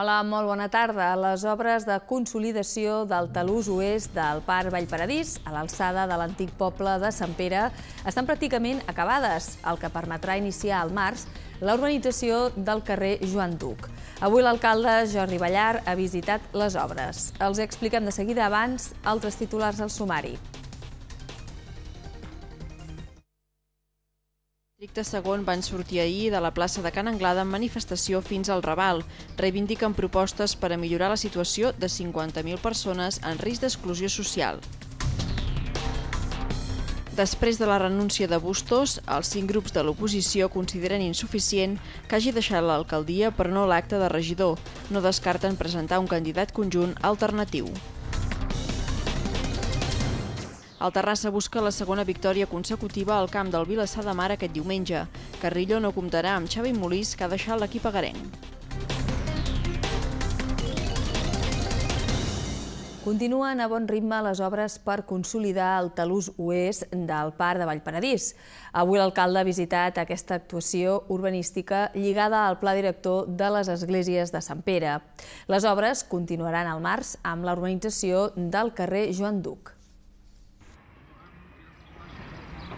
Hola, molt bona tarda. Les obres de consolidació del talús oest del Parc Vallparadís, a l'alçada de l'antic poble de Sant Pere, estan pràcticament acabades, el que permetrà iniciar al març la urbanització del carrer Joan Duc. Avui l'alcalde Jordi Ballar ha visitat les obres. Els expliquem de seguida abans altres titulars al sumari. Districte segon van sortir ahir de la plaça de Can Anglada en manifestació fins al Raval. Reivindiquen propostes per a millorar la situació de 50.000 persones en risc d'exclusió social. Després de la renúncia de Bustos, els cinc grups de l'oposició consideren insuficient que hagi deixat l'alcaldia però no l'acte de regidor. No descarten presentar un candidat conjunt alternatiu. El Terrassa busca la segona victòria consecutiva al camp del Vilassar de Mar aquest diumenge. Carrillo no comptarà amb Xavi Molís, que ha deixat l'equip agarenc. Continuen a bon ritme les obres per consolidar el talús oest del Parc de Vallparadís. Avui l'alcalde ha visitat aquesta actuació urbanística lligada al pla director de les esglésies de Sant Pere. Les obres continuaran al març amb la urbanització del carrer Joan Duc.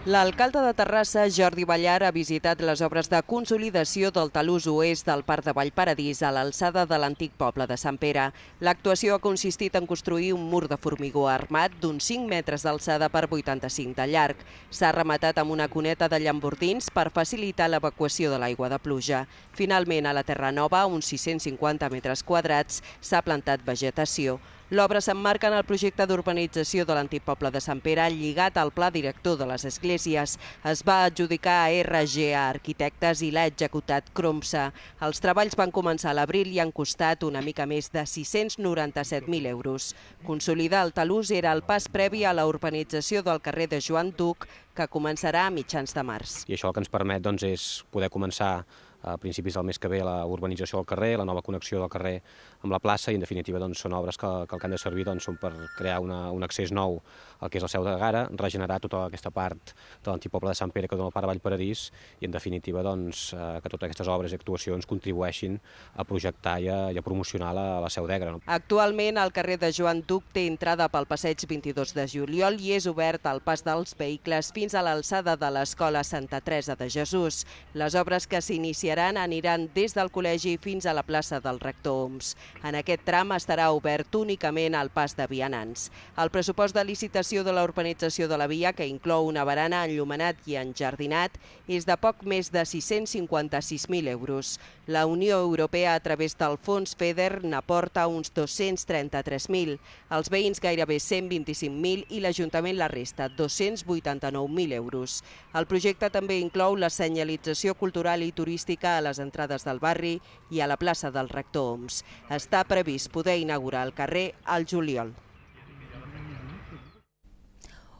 L'alcalde de Terrassa, Jordi Ballar, ha visitat les obres de consolidació del talús oest del Parc de Vallparadís a l'alçada de l'antic poble de Sant Pere. L'actuació ha consistit en construir un mur de formigó armat d'uns 5 metres d'alçada per 85 de llarg. S'ha rematat amb una cuneta de llambordins per facilitar l'evacuació de l'aigua de pluja. Finalment, a la Terra Nova, uns 650 metres quadrats, s'ha plantat vegetació. L'obra s'emmarca en el projecte d'urbanització de l'antic poble de Sant Pere lligat al pla director de les esglésies. Es va adjudicar a RGA Arquitectes i l'ha executat Cromsa. Els treballs van començar a l'abril i han costat una mica més de 697.000 euros. Consolidar el talús era el pas previ a la urbanització del carrer de Joan Duc, que començarà a mitjans de març. I això el que ens permet doncs, és poder començar a principis del mes que ve la urbanització del carrer, la nova connexió del carrer amb la plaça i en definitiva doncs, són obres que, que el que han de servir doncs, són per crear una, un accés nou al que és la seu de Gara, regenerar tota aquesta part de l'antic poble de Sant Pere que dona el Pare Paradís i en definitiva doncs, eh, que totes aquestes obres i actuacions contribueixin a projectar i a, i a promocionar la, la seu d'Egra. No? Actualment el carrer de Joan Duc té entrada pel passeig 22 de juliol i és obert al pas dels vehicles fins a l'alçada de l'Escola Santa Teresa de Jesús. Les obres que s'iniciaran iniciaran aniran des del col·legi fins a la plaça del Rector Oms. En aquest tram estarà obert únicament al pas de vianants. El pressupost de licitació de la urbanització de la via, que inclou una barana enllumenat i enjardinat, és de poc més de 656.000 euros. La Unió Europea, a través del fons FEDER, n'aporta uns 233.000, els veïns gairebé 125.000 i l'Ajuntament la resta, 289.000 euros. El projecte també inclou la senyalització cultural i turística pública a les entrades del barri i a la plaça del Rector Oms. Està previst poder inaugurar el carrer al juliol.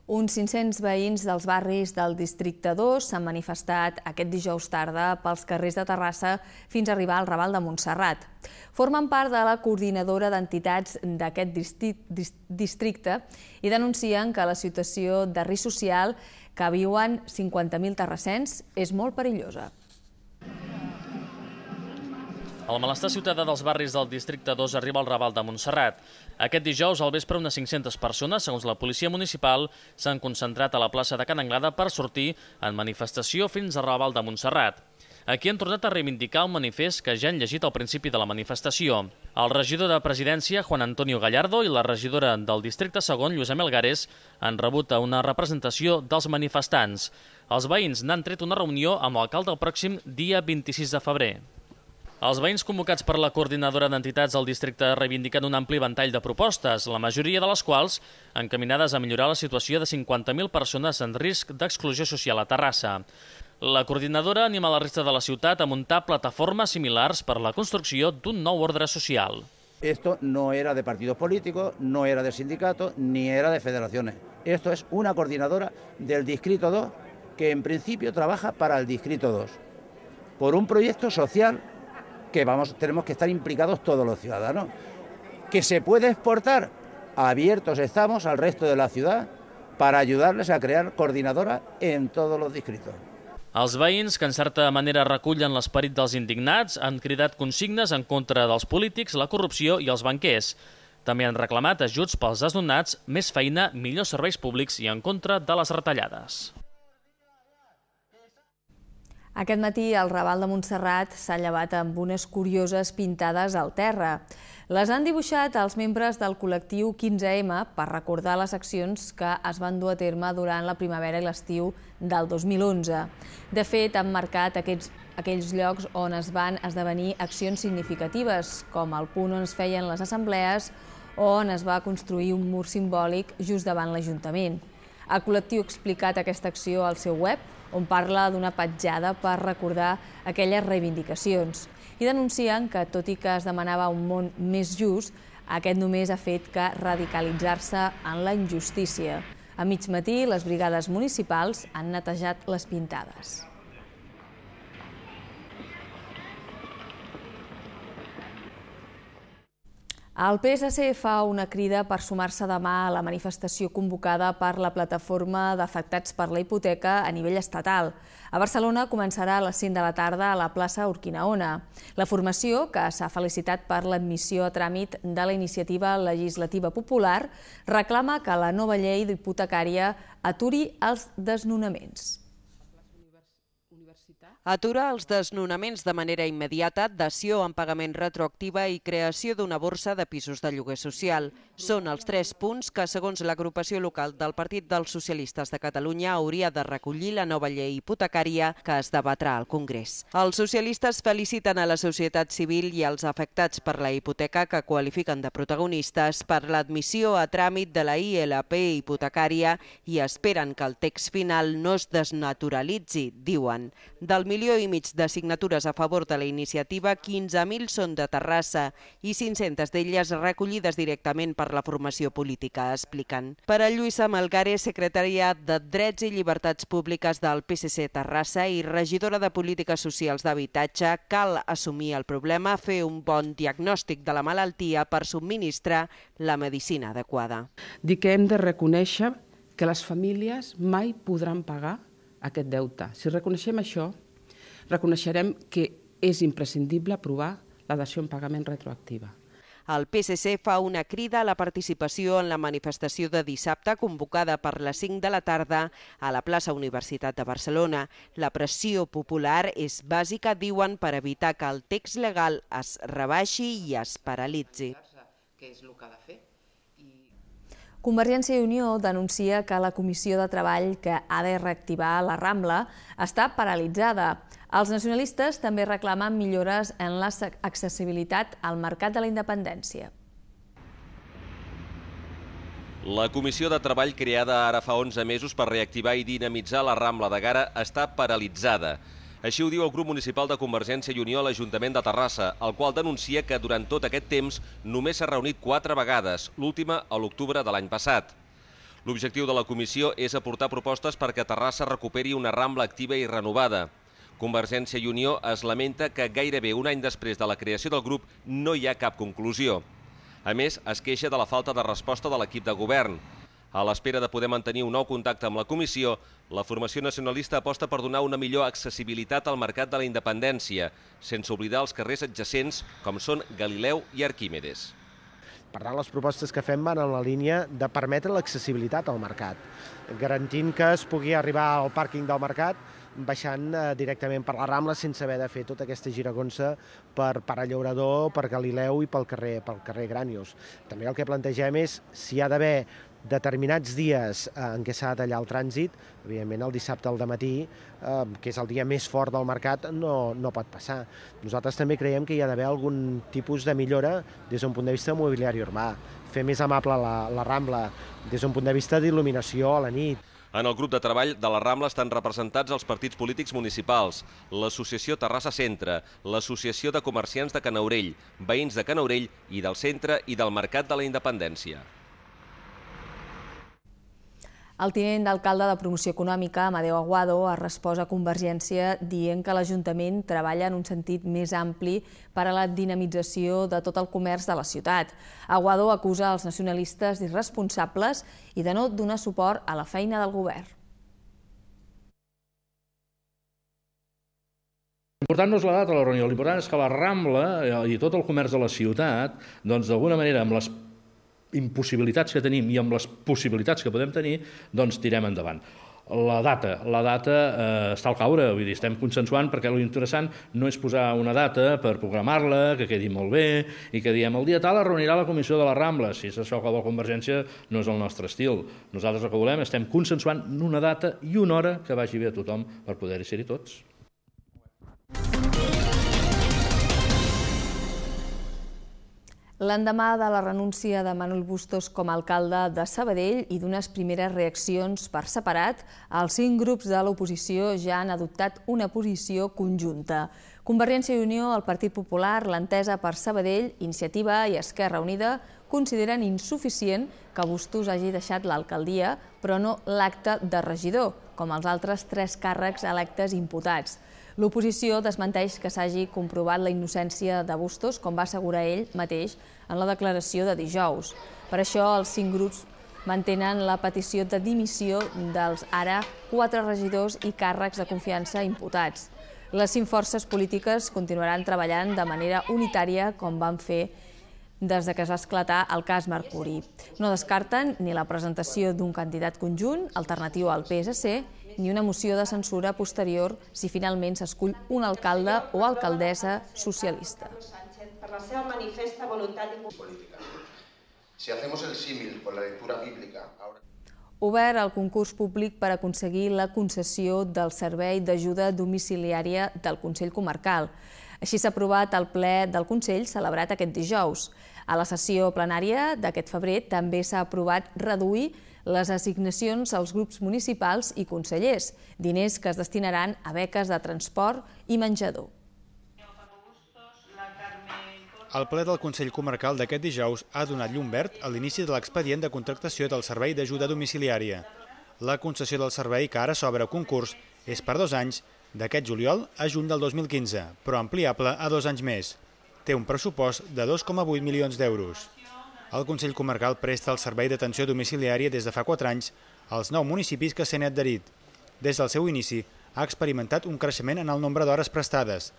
Uns 500 veïns dels barris del districte 2 s'han manifestat aquest dijous tarda pels carrers de Terrassa fins a arribar al Raval de Montserrat. Formen part de la coordinadora d'entitats d'aquest districte i denuncien que la situació de risc social que viuen 50.000 terrassens és molt perillosa. El malestar ciutadà dels barris del districte 2 arriba al Raval de Montserrat. Aquest dijous, al vespre, unes 500 persones, segons la policia municipal, s'han concentrat a la plaça de Can Anglada per sortir en manifestació fins al Raval de Montserrat. Aquí han tornat a reivindicar un manifest que ja han llegit al principi de la manifestació. El regidor de presidència, Juan Antonio Gallardo, i la regidora del districte segon, Lluís Amel Gares, han rebut una representació dels manifestants. Els veïns n'han tret una reunió amb l'alcalde el pròxim dia 26 de febrer. Els veïns convocats per la coordinadora d'entitats del districte reivindiquen un ampli ventall de propostes, la majoria de les quals encaminades a millorar la situació de 50.000 persones en risc d'exclusió social a Terrassa. La coordinadora anima la resta de la ciutat a muntar plataformes similars per la construcció d'un nou ordre social. Esto no era de partidos políticos, no era de sindicatos, ni era de federaciones. Esto es una coordinadora del Distrito 2 que en principio trabaja para el Distrito 2, por un proyecto social que vamos, tenemos que estar implicados todos los ciudadanos. Que se puede exportar, abiertos estamos al resto de la ciudad para ayudarles a crear coordinadoras en todos los distritos. Els veïns, que en certa manera recullen l'esperit dels indignats, han cridat consignes en contra dels polítics, la corrupció i els banquers. També han reclamat ajuts pels desnonats, més feina, millors serveis públics i en contra de les retallades. Aquest matí el Raval de Montserrat s'ha llevat amb unes curioses pintades al terra. Les han dibuixat els membres del col·lectiu 15M per recordar les accions que es van dur a terme durant la primavera i l'estiu del 2011. De fet, han marcat aquests, aquells llocs on es van esdevenir accions significatives, com el punt on es feien les assemblees o on es va construir un mur simbòlic just davant l'Ajuntament. El col·lectiu ha explicat aquesta acció al seu web, on parla d'una petjada per recordar aquelles reivindicacions i denuncien que, tot i que es demanava un món més just, aquest només ha fet que radicalitzar-se en la injustícia. A mig matí, les brigades municipals han netejat les pintades. El PSC fa una crida per sumar-se demà a la manifestació convocada per la plataforma d'afectats per la hipoteca a nivell estatal. A Barcelona començarà a les 5 de la tarda a la plaça Urquinaona. La formació, que s'ha felicitat per l'admissió a tràmit de la iniciativa legislativa popular, reclama que la nova llei hipotecària aturi els desnonaments. Atura els desnonaments de manera immediata, dació en pagament retroactiva i creació d'una borsa de pisos de lloguer social. Són els tres punts que, segons l'agrupació local del Partit dels Socialistes de Catalunya, hauria de recollir la nova llei hipotecària que es debatrà al Congrés. Els socialistes feliciten a la societat civil i als afectats per la hipoteca que qualifiquen de protagonistes per l'admissió a tràmit de la ILP hipotecària i esperen que el text final no es desnaturalitzi, diuen. Del milió i mig de signatures a favor de la iniciativa, 15.000 són de Terrassa i 500 d'elles recollides directament per la formació política, expliquen. Per a Lluïsa Malgare, secretària de Drets i Llibertats Públiques del PSC Terrassa i regidora de Polítiques Socials d'Habitatge, cal assumir el problema, fer un bon diagnòstic de la malaltia per subministrar la medicina adequada. Dic que hem de reconèixer que les famílies mai podran pagar aquest deute. Si reconeixem això, reconeixerem que és imprescindible aprovar la dació en pagament retroactiva. El PSC fa una crida a la participació en la manifestació de dissabte convocada per les 5 de la tarda a la plaça Universitat de Barcelona. La pressió popular és bàsica, diuen, per evitar que el text legal es rebaixi i es paralitzi. Què és el que ha de fer? Convergència i Unió denuncia que la comissió de treball que ha de reactivar la Rambla està paralitzada. Els nacionalistes també reclamen millores en l'accessibilitat al mercat de la independència. La comissió de treball creada ara fa 11 mesos per reactivar i dinamitzar la Rambla de Gara està paralitzada. Així ho diu el grup municipal de Convergència i Unió a l'Ajuntament de Terrassa, el qual denuncia que durant tot aquest temps només s'ha reunit quatre vegades, l'última a l'octubre de l'any passat. L'objectiu de la comissió és aportar propostes perquè Terrassa recuperi una rambla activa i renovada. Convergència i Unió es lamenta que gairebé un any després de la creació del grup no hi ha cap conclusió. A més, es queixa de la falta de resposta de l'equip de govern. A l'espera de poder mantenir un nou contacte amb la comissió, la formació nacionalista aposta per donar una millor accessibilitat al mercat de la independència, sense oblidar els carrers adjacents com són Galileu i Arquímedes. Per tant, les propostes que fem van en la línia de permetre l'accessibilitat al mercat, garantint que es pugui arribar al pàrquing del mercat baixant eh, directament per la Rambla sense haver de fer tota aquesta giragonsa per Pare Llaurador, per Galileu i pel carrer, pel carrer Grànios. També el que plantegem és si hi ha d'haver determinats dies eh, en què s'ha de tallar el trànsit, evidentment el dissabte al matí, eh, que és el dia més fort del mercat, no, no pot passar. Nosaltres també creiem que hi ha d'haver algun tipus de millora des d'un punt de vista mobiliari urbà, fer més amable la, la Rambla des d'un punt de vista d'il·luminació a la nit. En el grup de treball de la Rambla estan representats els partits polítics municipals, l'Associació Terrassa Centre, l'Associació de Comerciants de Canaurell, veïns de Canaurell i del Centre i del Mercat de la Independència. El tinent d'alcalde de Promoció Econòmica, Amadeu Aguado, ha respost a Convergència dient que l'Ajuntament treballa en un sentit més ampli per a la dinamització de tot el comerç de la ciutat. Aguado acusa els nacionalistes d'irresponsables i de no donar suport a la feina del govern. L'important no és la data de la reunió, l'important és que la Rambla i tot el comerç de la ciutat, doncs d'alguna manera, amb les impossibilitats que tenim i amb les possibilitats que podem tenir, doncs tirem endavant. La data, la data eh, està al caure, vull dir, estem consensuant perquè l'interessant no és posar una data per programar-la, que quedi molt bé i que diem el dia tal es reunirà la comissió de la Rambla, si és això que vol Convergència no és el nostre estil. Nosaltres el que volem estem consensuant una data i una hora que vagi bé a tothom per poder-hi ser-hi tots. L'endemà de la renúncia de Manuel Bustos com a alcalde de Sabadell i d'unes primeres reaccions per separat, els cinc grups de l'oposició ja han adoptat una posició conjunta. Convergència i Unió, el Partit Popular, l'Entesa per Sabadell, Iniciativa i Esquerra Unida consideren insuficient que Bustos hagi deixat l'alcaldia, però no l'acte de regidor, com els altres tres càrrecs electes imputats. L'oposició desmenteix que s'hagi comprovat la innocència de Bustos, com va assegurar ell mateix en la declaració de dijous. Per això, els cinc grups mantenen la petició de dimissió dels ara quatre regidors i càrrecs de confiança imputats. Les cinc forces polítiques continuaran treballant de manera unitària com van fer des de que es va esclatar el cas Mercuri. No descarten ni la presentació d'un candidat conjunt alternatiu al PSC ni una moció de censura posterior si finalment s'escull un alcalde o alcaldessa socialista. Per la seva manifesta voluntat política. Si hacemos el símil con la lectura bíblica... Ahora... Obert el concurs públic per aconseguir la concessió del servei d'ajuda domiciliària del Consell Comarcal. Així s'ha aprovat al ple del Consell celebrat aquest dijous. A la sessió plenària d'aquest febrer també s'ha aprovat reduir les assignacions als grups municipals i consellers, diners que es destinaran a beques de transport i menjador. El ple del Consell Comarcal d'aquest dijous ha donat llum verd a l'inici de l'expedient de contractació del servei d'ajuda domiciliària. La concessió del servei, que ara s'obre a concurs, és per dos anys, d'aquest juliol a juny del 2015, però ampliable a dos anys més. Té un pressupost de 2,8 milions d'euros. El Consell Comarcal presta el servei d'atenció domiciliària des de fa 4 anys als nou municipis que s'han adherit. Des del seu inici, ha experimentat un creixement en el nombre d'hores prestades,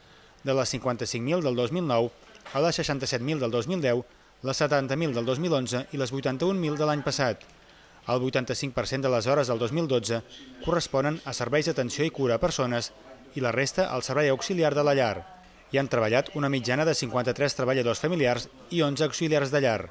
de les 55.000 del 2009 a les 67.000 del 2010, les 70.000 del 2011 i les 81.000 de l'any passat. El 85% de les hores del 2012 corresponen a serveis d'atenció i cura a persones i la resta al servei auxiliar de la llar. Hi han treballat una mitjana de 53 treballadors familiars i 11 auxiliars de llar.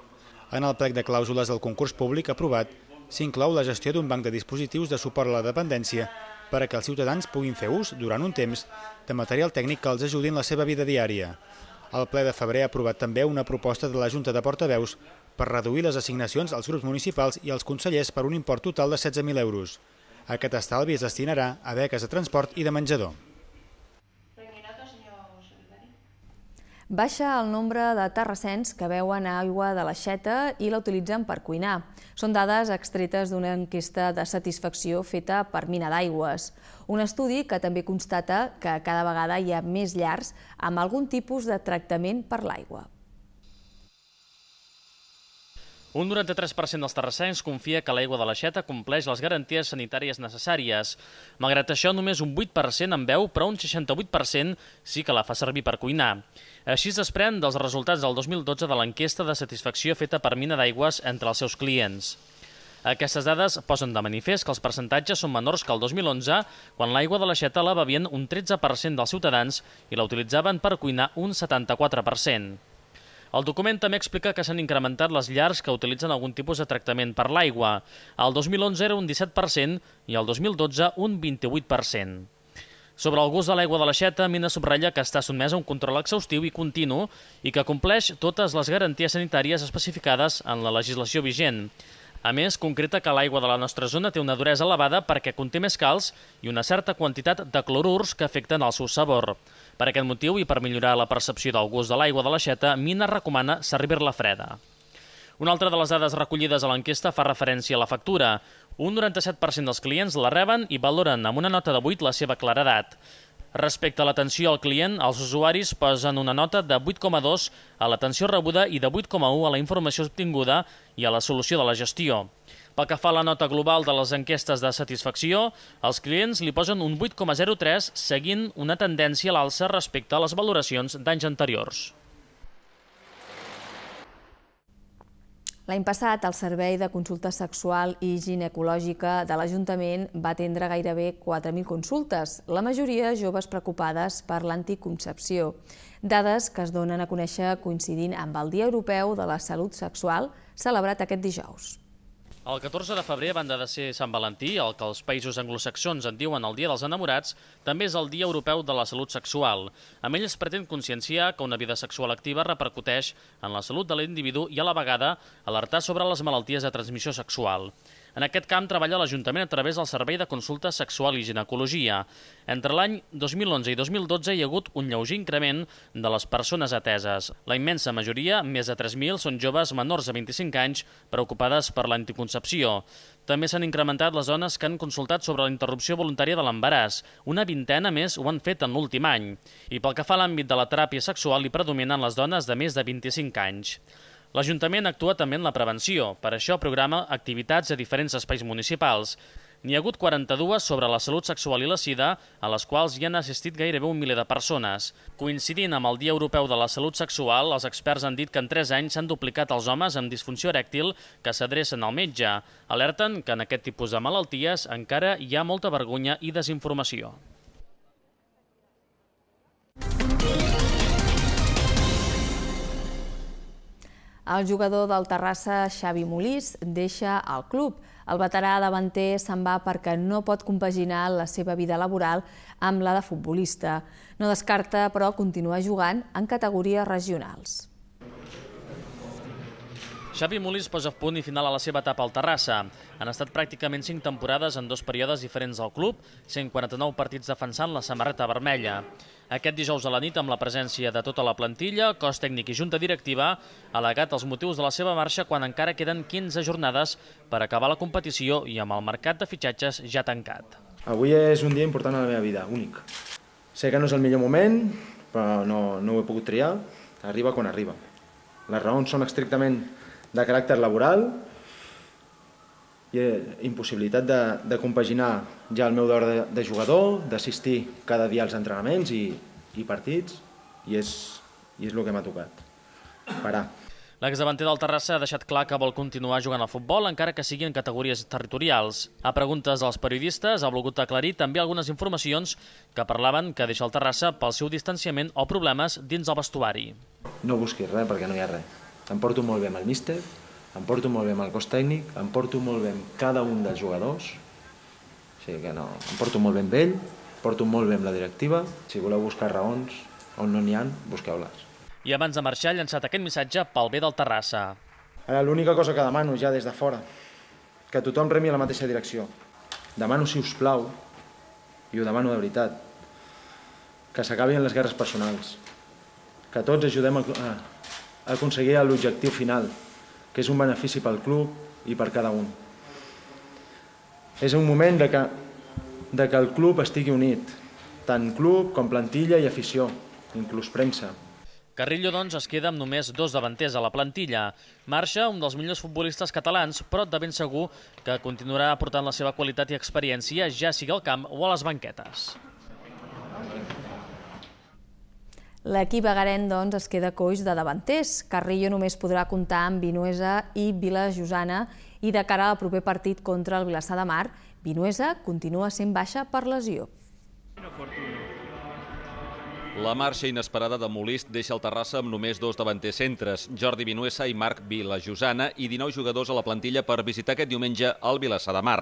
En el plec de clàusules del concurs públic aprovat s'inclou la gestió d'un banc de dispositius de suport a la dependència per a que els ciutadans puguin fer ús, durant un temps, de material tècnic que els ajudi en la seva vida diària. El ple de febrer ha aprovat també una proposta de la Junta de Portaveus per reduir les assignacions als grups municipals i als consellers per un import total de 16.000 euros. Aquest estalvi es destinarà a beques de transport i de menjador. Baixa el nombre de terrassens que veuen aigua de l'aixeta i la utilitzen per cuinar. Són dades extretes d'una enquesta de satisfacció feta per Mina d'Aigües. Un estudi que també constata que cada vegada hi ha més llars amb algun tipus de tractament per l'aigua. Un 93% dels terrassencs confia que l'aigua de l'aixeta compleix les garanties sanitàries necessàries. Malgrat això, només un 8% en veu, però un 68% sí que la fa servir per cuinar. Així es desprèn dels resultats del 2012 de l'enquesta de satisfacció feta per Mina d'Aigües entre els seus clients. Aquestes dades posen de manifest que els percentatges són menors que el 2011, quan l'aigua de l'aixeta la bevien un 13% dels ciutadans i la utilitzaven per cuinar un 74%. El document també explica que s'han incrementat les llars que utilitzen algun tipus de tractament per l'aigua. El 2011 era un 17% i el 2012 un 28%. Sobre el gust de l'aigua de l'aixeta, Mina subratlla que està sotmesa a un control exhaustiu i continu i que compleix totes les garanties sanitàries especificades en la legislació vigent. A més, concreta que l'aigua de la nostra zona té una duresa elevada perquè conté més calç i una certa quantitat de clorurs que afecten el seu sabor. Per aquest motiu i per millorar la percepció del gust de l'aigua de l'aixeta, Mina recomana servir-la freda. Una altra de les dades recollides a l'enquesta fa referència a la factura. Un 97% dels clients la reben i valoren amb una nota de 8 la seva claredat. Respecte a l'atenció al client, els usuaris posen una nota de 8,2 a l'atenció rebuda i de 8,1 a la informació obtinguda i a la solució de la gestió. Pel que fa a la nota global de les enquestes de satisfacció, els clients li posen un 8,03 seguint una tendència a l'alça respecte a les valoracions d'anys anteriors. L'any passat, el Servei de Consulta Sexual i Ginecològica de l'Ajuntament va atendre gairebé 4.000 consultes, la majoria joves preocupades per l'anticoncepció. Dades que es donen a conèixer coincidint amb el Dia Europeu de la Salut Sexual celebrat aquest dijous. El 14 de febrer, a banda de ser Sant Valentí, el que els països anglosaxons en diuen el Dia dels Enamorats, també és el Dia Europeu de la Salut Sexual. Amb ell es pretén conscienciar que una vida sexual activa repercuteix en la salut de l'individu i a la vegada alertar sobre les malalties de transmissió sexual. En aquest camp treballa l'Ajuntament a través del Servei de Consulta Sexual i Ginecologia. Entre l'any 2011 i 2012 hi ha hagut un lleuger increment de les persones ateses. La immensa majoria, més de 3.000, són joves menors de 25 anys preocupades per l'anticoncepció. També s'han incrementat les dones que han consultat sobre la interrupció voluntària de l'embaràs. Una vintena més ho han fet en l'últim any. I pel que fa a l'àmbit de la teràpia sexual, hi predominen les dones de més de 25 anys. L'Ajuntament actua també en la prevenció. Per això programa activitats a diferents espais municipals. N'hi ha hagut 42 sobre la salut sexual i la sida, a les quals hi han assistit gairebé un miler de persones. Coincidint amb el Dia Europeu de la Salut Sexual, els experts han dit que en 3 anys s'han duplicat els homes amb disfunció erèctil que s'adrecen al metge. Alerten que en aquest tipus de malalties encara hi ha molta vergonya i desinformació. El jugador del Terrassa, Xavi Molís, deixa el club. El veterà davanter se'n va perquè no pot compaginar la seva vida laboral amb la de futbolista. No descarta, però, continuar jugant en categories regionals. Xavi Molís posa punt i final a la seva etapa al Terrassa. Han estat pràcticament 5 temporades en dos períodes diferents del club, 149 partits defensant la samarreta vermella. Aquest dijous a la nit, amb la presència de tota la plantilla, cos tècnic i junta directiva, ha alegat els motius de la seva marxa quan encara queden 15 jornades per acabar la competició i amb el mercat de fitxatges ja tancat. Avui és un dia important a la meva vida, únic. Sé que no és el millor moment, però no, no ho he pogut triar. Arriba quan arriba. Les raons són estrictament de caràcter laboral i eh, impossibilitat de, de compaginar ja el meu deure de, de jugador, d'assistir cada dia als entrenaments i, i partits, i és, i és el que m'ha tocat. Parar. L'exdavanter del Terrassa ha deixat clar que vol continuar jugant al futbol, encara que sigui en categories territorials. A preguntes dels periodistes ha volgut aclarir també algunes informacions que parlaven que deixa el Terrassa pel seu distanciament o problemes dins el vestuari. No busquis res perquè no hi ha res em porto molt bé amb el míster, em porto molt bé amb el cos tècnic, em porto molt bé amb cada un dels jugadors, o sigui que no, em porto molt bé amb ell, porto molt bé amb la directiva, si voleu buscar raons on no n'hi han, busqueu-les. I abans de marxar ha llançat aquest missatge pel bé del Terrassa. Ara, l'única cosa que demano ja des de fora, que tothom remi a la mateixa direcció. Demano, si us plau, i ho demano de veritat, que s'acabin les guerres personals, que tots ajudem a, aconseguir l'objectiu final, que és un benefici pel club i per cada un. És un moment de que, de que el club estigui unit, tant club com plantilla i afició, inclús premsa. Carrillo, doncs, es queda amb només dos davanters a la plantilla. Marxa un dels millors futbolistes catalans, però de ben segur que continuarà aportant la seva qualitat i experiència, ja sigui al camp o a les banquetes. L'equip agarenc doncs, es queda coix de davanters. Carrillo només podrà comptar amb Vinuesa i Vila Josana i de cara al proper partit contra el Vilassar de Mar, Vinuesa continua sent baixa per lesió. La marxa inesperada de Molist deixa el Terrassa amb només dos davanters centres, Jordi Vinuesa i Marc Vila Josana, i 19 jugadors a la plantilla per visitar aquest diumenge al Vilassar de Mar.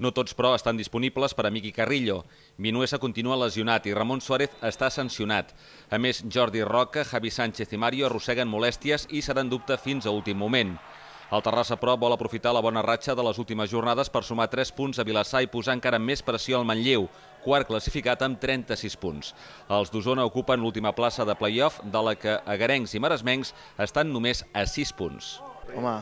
No tots, però, estan disponibles per a Miqui Carrillo. Minuesa continua lesionat i Ramon Suárez està sancionat. A més, Jordi Roca, Javi Sánchez i Mario arrosseguen molèsties i seran dubte fins a últim moment. El Terrassa, però, vol aprofitar la bona ratxa de les últimes jornades per sumar 3 punts a Vilassar i posar encara més pressió al Manlleu, quart classificat amb 36 punts. Els d'Osona ocupen l'última plaça de play-off, de la que agarencs i maresmencs estan només a 6 punts. Home,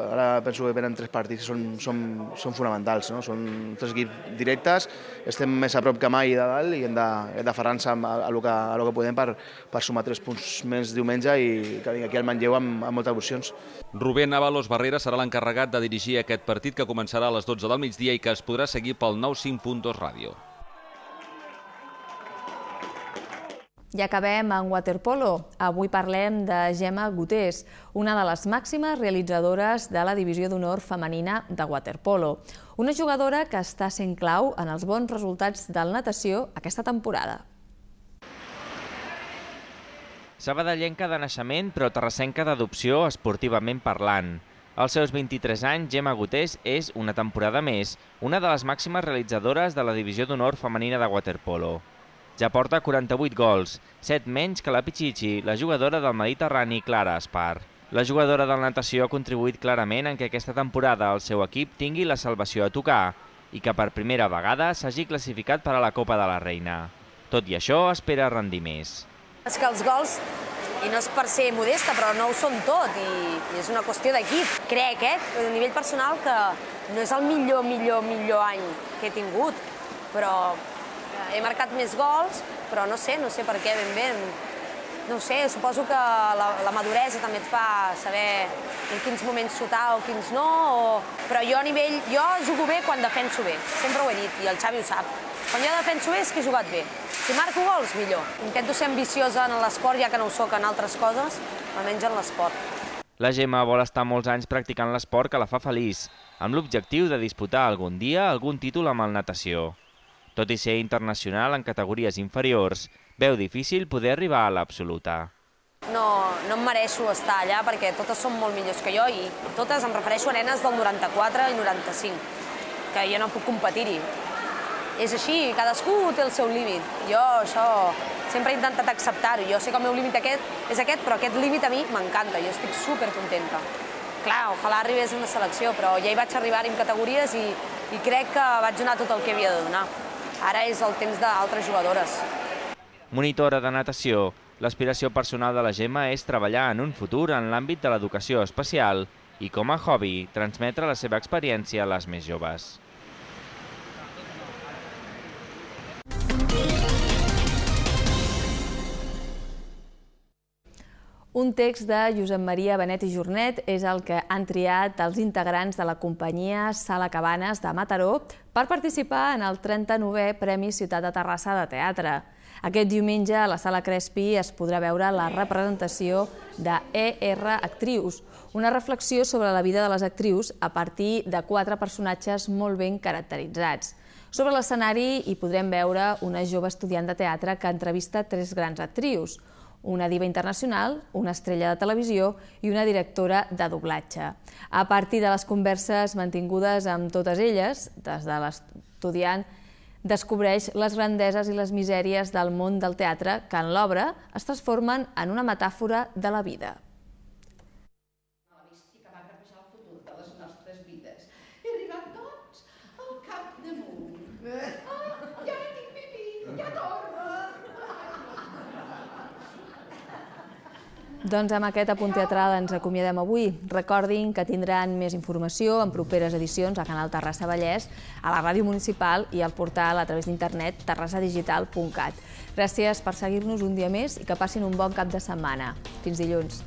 ara penso que venen tres partits que són, són, són fonamentals, no? són tres equips directes, estem més a prop que mai de dalt i hem d'aferrar-nos a, a, lo que, a lo que podem per, per sumar tres punts més diumenge i que vingui aquí al Manlleu amb, amb moltes opcions. Rubén Avalos Barrera serà l'encarregat de dirigir aquest partit que començarà a les 12 del migdia i que es podrà seguir pel 95.2 Ràdio. I acabem en waterpolo. Avui parlem de Gemma Gutés, una de les màximes realitzadores de la divisió d'honor femenina de waterpolo. Una jugadora que està sent clau en els bons resultats del natació aquesta temporada. Sabadellenca de naixement, però terrassenca d'adopció esportivament parlant. Als seus 23 anys, Gemma Gutés és, una temporada més, una de les màximes realitzadores de la divisió d'honor femenina de waterpolo. Ja porta 48 gols, 7 menys que la Pichichi, la jugadora del Mediterrani Clara Espar. La jugadora del natació ha contribuït clarament en que aquesta temporada el seu equip tingui la salvació a tocar i que per primera vegada s'hagi classificat per a la Copa de la Reina. Tot i això, espera rendir més. És que els gols, i no és per ser modesta, però no ho són tot, i, i és una qüestió d'equip. Crec, eh, a nivell personal, que no és el millor, millor, millor any que he tingut, però he marcat més gols, però no sé, no sé per què ben bé. No sé, suposo que la, la maduresa també et fa saber en quins moments xutar o quins no, o... però jo a nivell... Jo jugo bé quan defenso bé, sempre ho he dit, i el Xavi ho sap. Quan jo defenso bé és que he jugat bé. Si marco gols, millor. Intento ser ambiciosa en l'esport, ja que no ho sóc en altres coses, almenys en l'esport. La Gemma vol estar molts anys practicant l'esport que la fa feliç, amb l'objectiu de disputar algun dia algun títol amb el natació. Tot i ser internacional en categories inferiors, veu difícil poder arribar a l'absoluta. No, no em mereixo estar allà perquè totes són molt millors que jo i totes em refereixo a nenes del 94 i 95, que jo no puc competir-hi. És així, cadascú té el seu límit. Jo això sempre he intentat acceptar-ho. Jo sé que el meu límit aquest és aquest, però aquest límit a mi m'encanta. Jo estic super contenta. Clar, ojalà arribés a una selecció, però ja hi vaig arribar en categories i, i crec que vaig donar tot el que havia de donar. Ara és el temps d'altres jugadores. Monitora de natació, l'aspiració personal de la Gemma és treballar en un futur en l'àmbit de l'educació especial i, com a hobby, transmetre la seva experiència a les més joves. Un text de Josep Maria Benet i Jornet és el que han triat els integrants de la companyia Sala Cabanes de Mataró per participar en el 39è Premi Ciutat de Terrassa de Teatre. Aquest diumenge a la Sala Crespi es podrà veure la representació de ER Actrius, una reflexió sobre la vida de les actrius a partir de quatre personatges molt ben caracteritzats. Sobre l'escenari hi podrem veure una jove estudiant de teatre que entrevista tres grans actrius, una diva internacional, una estrella de televisió i una directora de doblatge. A partir de les converses mantingudes amb totes elles, des de l'estudiant descobreix les grandeses i les misèries del món del teatre que en l'obra es transformen en una metàfora de la vida. Doncs amb aquest apunt teatral ens acomiadem avui. Recordin que tindran més informació en properes edicions a Canal Terrassa Vallès, a la ràdio municipal i al portal a través d'internet terrassadigital.cat. Gràcies per seguir-nos un dia més i que passin un bon cap de setmana. Fins dilluns.